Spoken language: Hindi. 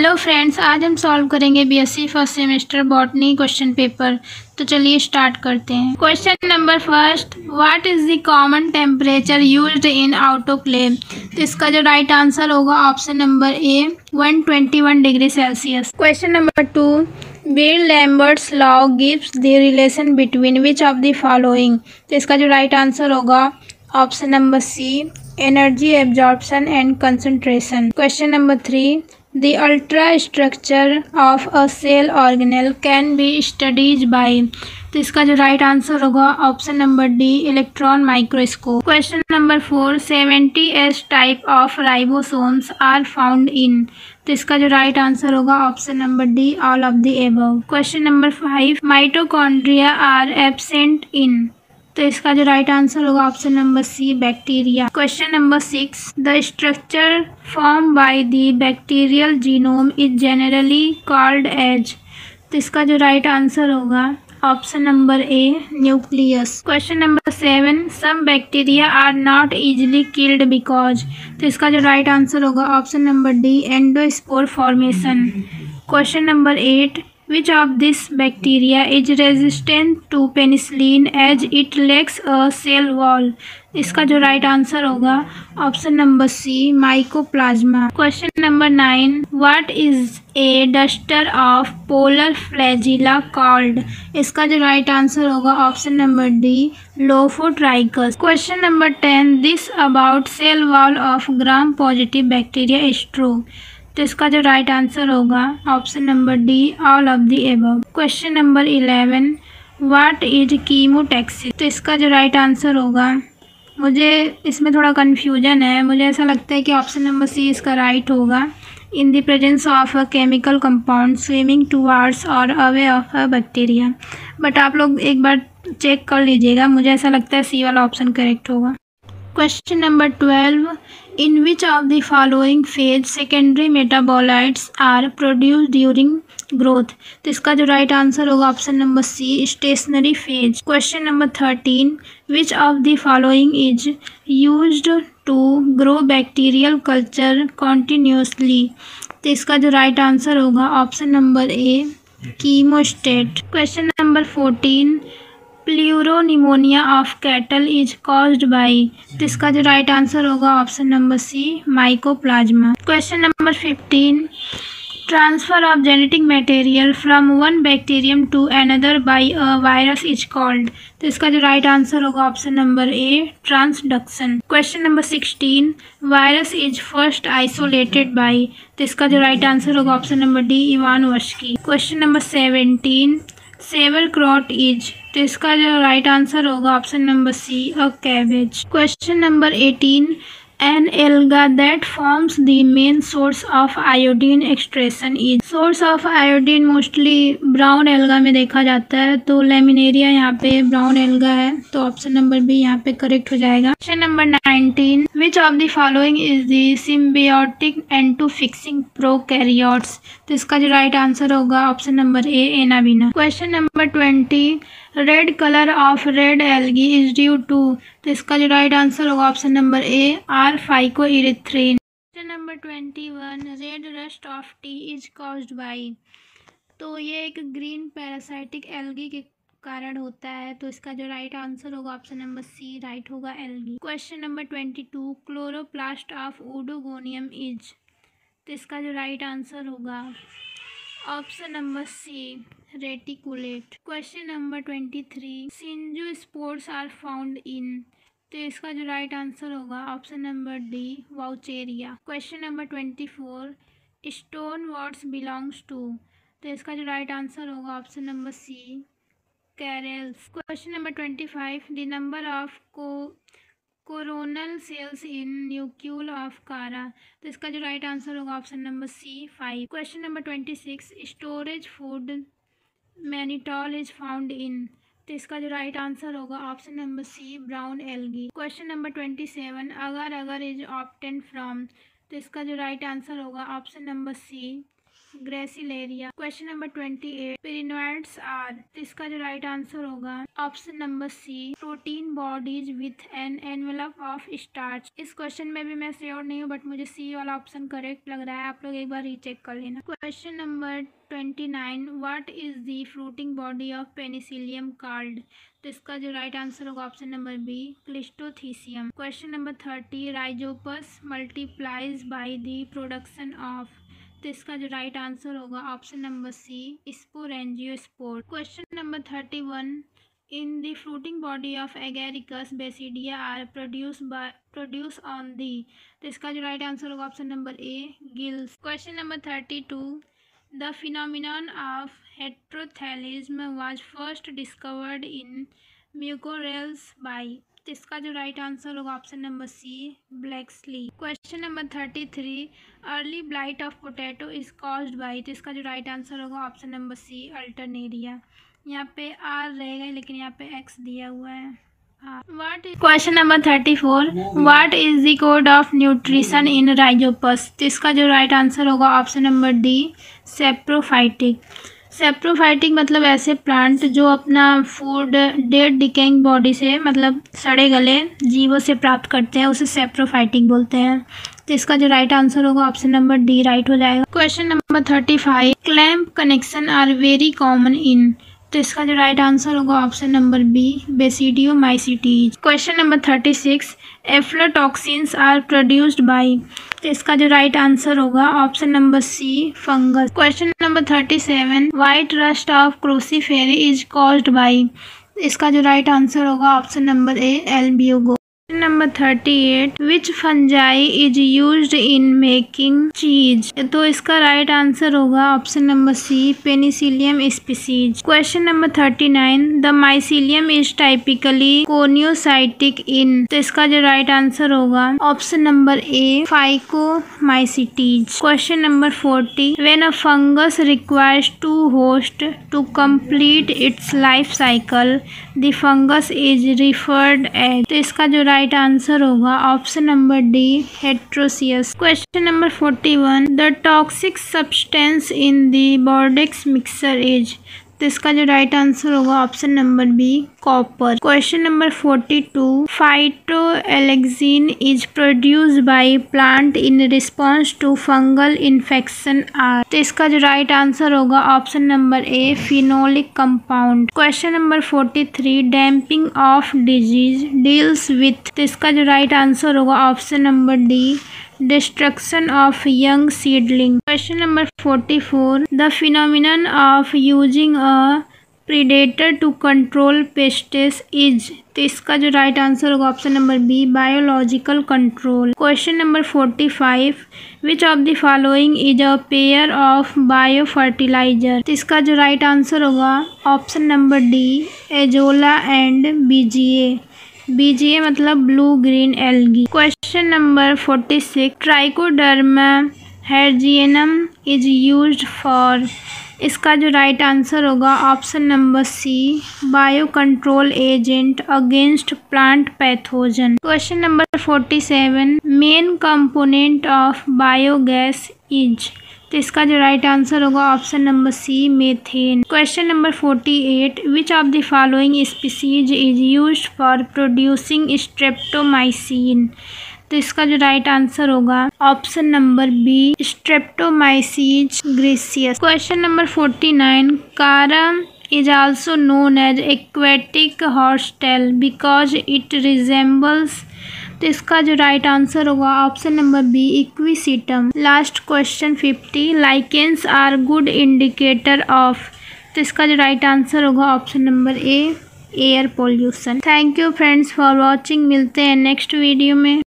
हेलो फ्रेंड्स आज हम सॉल्व करेंगे BSc first semester botany question paper तो चलिए स्टार्ट करते हैं. Question number first what is the common temperature used in autoclave तो इसका जो राइट आंसर होगा option number A 121 degree Celsius question number two Beer Lambert's law gives the relation between which of the following तो इसका जो राइट आंसर होगा option number C energy absorption and concentration question number three The ultrastructure of a cell organelle can be studied by तो इसका जो राइट आंसर होगा option number D electron microscope question number four seventy S type of ribosomes are found in तो इसका जो राइट आंसर होगा option number D all of the above question number five mitochondria are absent in तो इसका जो राइट आंसर होगा option number C bacteria question number six the structure form by the bacterial genome is generally called as तो इसका जो राइट आंसर होगा option number A nucleus question number seven some bacteria are not easily killed because तो इसका जो राइट आंसर होगा option number D endospore formation question number eight Which of this bacteria is resistant to penicillin as it lacks a cell wall? इसका जो राइट right आंसर होगा option number C mycoplasma question number nine what is a duster of polar flagella called इसका जो राइट right आंसर होगा option number D lophotrichous question number ten this about cell wall of gram positive bacteria is true तो इसका जो राइट आंसर होगा option number D all of the above question number eleven what is chemotaxis तो इसका जो राइट आंसर होगा, मुझे इसमें थोड़ा कन्फ्यूज़न है। मुझे ऐसा लगता है कि ऑप्शन नंबर सी इसका राइट होगा। In the presence of a chemical compound swimming towards और away of a bacteria but आप लोग एक बार चेक कर लीजिएगा। मुझे ऐसा लगता है सी वाला ऑप्शन करेक्ट होगा। Question number twelve in which of the following phase secondary metabolites are produce during growth तो इसका जो राइट आंसर होगा option number C stationary phase question number thirteen which of the following is use to grow bacterial culture continuously तो इसका जो राइट आंसर होगा option number A chemostat question number fourteen pleuropneumonia of cattle is caused by तो इसका जो राइट आंसर होगा? Option number C mycoplasma question number fifteen transfer of genetic material from one bacterium to another by a virus is called तो इसका जो राइट आंसर होगा option number A transduction question number sixteen virus is first isolated by तो इसका जो राइट आंसर होगा option number D Ivanovsky question number seventeen sauerkraut is तो इसका जो राइट आंसर होगा option number C a cabbage question number eighteen an alga that forms the main source of iodine extraction is source of iodine mostly brown alga में देखा जाता है तो लेमिनेरिया यहाँ पे ब्राउन एल्गा है तो ऑप्शन नंबर बी यहाँ पे करेक्ट हो जाएगा। Question number nineteen which of the following is the symbiotic N two fixing prokaryotes तो इसका जो राइट आंसर होगा option number A anabaena question number twenty red colour of red algae is due to तो इसका जो राइट आंसर होगा option number A R phycoerythrin question number twenty one red rust of tea is caused by तो ये एक ग्रीन पैरासाइटिक एल्गी के कारण होता है तो इसका जो राइट आंसर होगा ऑप्शन नंबर सी राइट होगा algae question number twenty two chloroplast of oedogonium is तो इसका जो राइट आंसर होगा. Option number C reticulate question number twenty three synzoospores are found in तो इसका जो राइट आंसर होगा option number D vaucheria question number twenty four stoneworts belongs to तो इसका जो राइट आंसर होगा option number C charales question number twenty five the number of को coronal cells in nucule of Chara. तो इसका जो राइट आंसर होगा option number C five question number twenty six storage food mannitol is found in तो इसका जो राइट आंसर होगा option number C brown algae question number twenty seven agar agar is obtain from तो इसका जो राइट आंसर होगा option number C gracilaria. Question number twenty eight pyrenoids are इसका जो राइट आंसर होगा? Option number C protein bodies with an envelope of starch इस क्वेश्चन में भी मैं श्योर नहीं हूँ बट मुझे सी वाला ऑप्शन करेक्ट लग रहा है। आप लोग एक बार रीचेक कर लेना। Question number twenty nine what is the fruiting body of penicillium called तो इसका जो राइट आंसर होगा option number B cleistothecium question number thirty rhizopus multiplies by the production of तो इसका जो राइट आंसर होगा option number C sporangiospore question number thirty one in the fruiting body of agaricus basidia are produce by produce on the तो इसका जो राइट आंसर होगा option number A gills question number thirty two the phenomenon of heterothallism was first discovered in mucorales by इसका जो राइट आंसर होगा option number C Blakeslee question number thirty three early blight of potato is caused by तो इसका जो राइट आंसर होगा ऑप्शन नंबर सी अल्टरनेरिया यहाँ पे आर रहेगा लेकिन यहाँ पे एक्स दिया हुआ है। What question number thirty four what is the code of nutrition in rhizopus तो इसका जो राइट आंसर होगा option number D saprophytic saprophytic मतलब ऐसे प्लांट जो अपना फ़ूड डेड डिकेइंग बॉडी से मतलब सड़े गले जीवों से प्राप्त करते हैं, उसे सेप्रोफाइटिक बोलते हैं। तो इसका जो राइट आंसर होगा ऑप्शन नंबर डी राइट हो जाएगा। Question number thirty five clamp connection are very common in तो इसका जो राइट आंसर होगा option number B basidiomycetes question number thirty six aflatoxins are produced by तो इसका जो राइट आंसर होगा option number C fungus question number thirty seven white rust of cruciferae is caused by इसका जो राइट आंसर होगा option number A al albugo number thirty eight which fungi is use in making cheese तो इसका राइट right आंसर होगा option number C penicillium species question number thirty nine the mycelium is typically coenocytic in तो इसका जो राइट right आंसर होगा option number A phycomycetes question number forty when a fungus requires two host to complete its life cycle the fungus is referred as तो इसका जो राइट राइट आंसर होगा. Option number D heteroecious question number forty one the toxic substance in Bordeaux mixture is तो इसका जो राइट आंसर होगा option number B copper question number forty two phytoalexin is produce by plant in response to fungal infection are तो इसका जो राइट आंसर होगा option number A phenolic compound question number forty three damping off disease deals with तो इसका जो राइट आंसर होगा option number D destruction of young seedling. Question number 44 the phenomenon of using a predator to control pests is तो इसका जो राइट आंसर होगा option number B biological control question number forty five which of the following is a pair of biofertiliser तो इसका जो राइट आंसर होगा option number D azolla and BGA BGA मतलब blue green algae question number forty six trichoderma harzianum is use for इसका जो राइट आंसर होगा option number C biocontrol agent against plant pathogen question number forty seven main component of biogas is तो इसका जो राइट आंसर होगा option number C methane question number forty eight which of the following species is use for producing streptomycin तो इसका जो राइट आंसर होगा option number B streptomyces griseus question number forty nine कारम is also known as aquatic horsetail because it resembles तो इसका जो राइट आंसर होगा option number B equisetum last question fifty lichens are good indicator of तो इसका जो राइट आंसर होगा option number A air pollution thank you friends for watching मिलते हैं नेक्स्ट वीडियो में.